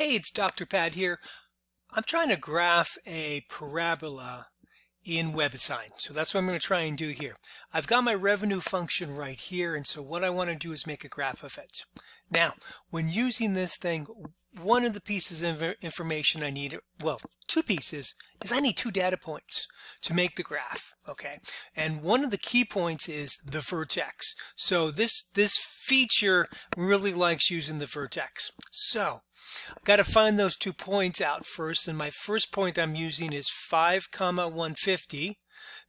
Hey, it's Dr. Pat here. I'm trying to graph a parabola in WebAssign. So that's what I'm going to try and do here. I've got my revenue function right here, and so what I want to do is make a graph of it. Now, when using this thing, one of the pieces of information I need, well, two pieces, is I need two data points to make the graph, okay? And one of the key points is the vertex. So this, this feature really likes using the vertex. So I've got to find those two points out first, and my first point I'm using is 5 comma 150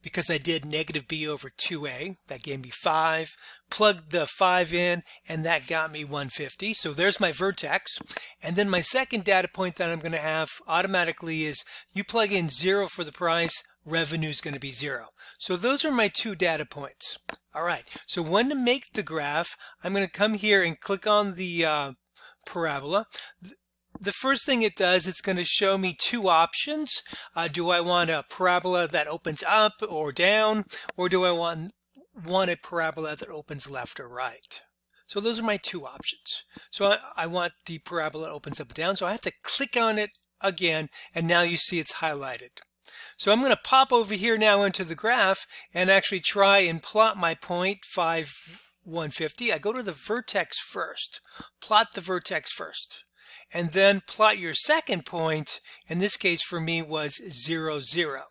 because I did negative b over 2a. That gave me 5. Plugged the 5 in, and that got me 150. So there's my vertex. And then my second data point that I'm going to have automatically is you plug in 0 for the price, revenue is going to be 0. So those are my two data points. All right, so when to make the graph, I'm going to come here and click on the uh, parabola the first thing it does, it's going to show me two options. Uh, do I want a parabola that opens up or down, or do I want, want a parabola that opens left or right? So those are my two options. So I, I want the parabola that opens up and down, so I have to click on it again, and now you see it's highlighted. So I'm going to pop over here now into the graph and actually try and plot my point 5 150. I go to the vertex first. Plot the vertex first and then plot your second point. In this case for me was 0, 0.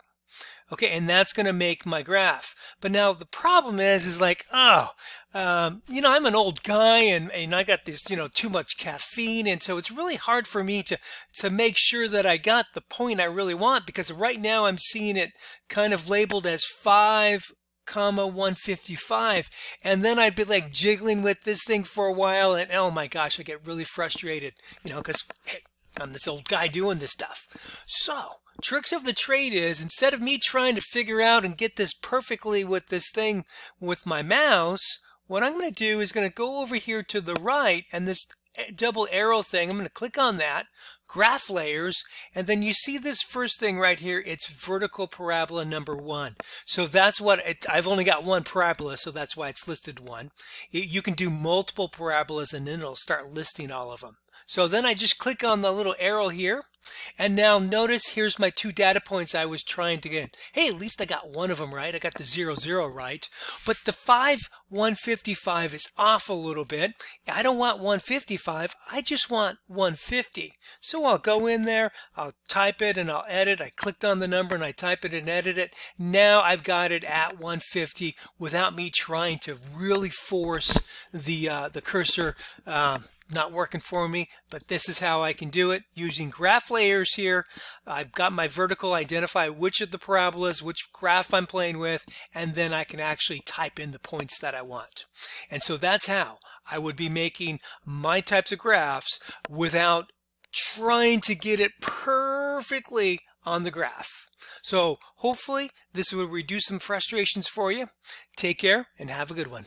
Okay, and that's going to make my graph. But now the problem is, is like, oh, um, you know, I'm an old guy and, and I got this, you know, too much caffeine. And so it's really hard for me to, to make sure that I got the point I really want because right now I'm seeing it kind of labeled as 5 comma 155 and then I'd be like jiggling with this thing for a while and oh my gosh I get really frustrated you know because hey, I'm this old guy doing this stuff. So tricks of the trade is instead of me trying to figure out and get this perfectly with this thing with my mouse what I'm going to do is going to go over here to the right and this double arrow thing. I'm going to click on that, graph layers, and then you see this first thing right here. It's vertical parabola number one. So that's what it, I've only got one parabola, so that's why it's listed one. It, you can do multiple parabolas and then it'll start listing all of them. So then I just click on the little arrow here and now notice here's my two data points I was trying to get. Hey, at least I got one of them right. I got the 0, 0 right. But the 5, 155 is off a little bit. I don't want 155. I just want 150. So I'll go in there, I'll type it and I'll edit. I clicked on the number and I type it and edit it. Now I've got it at 150 without me trying to really force the, uh, the cursor um, not working for me, but this is how I can do it using graph layers here. I've got my vertical identify which of the parabolas, which graph I'm playing with, and then I can actually type in the points that I want. And so that's how I would be making my types of graphs without trying to get it perfectly on the graph. So hopefully this will reduce some frustrations for you. Take care and have a good one.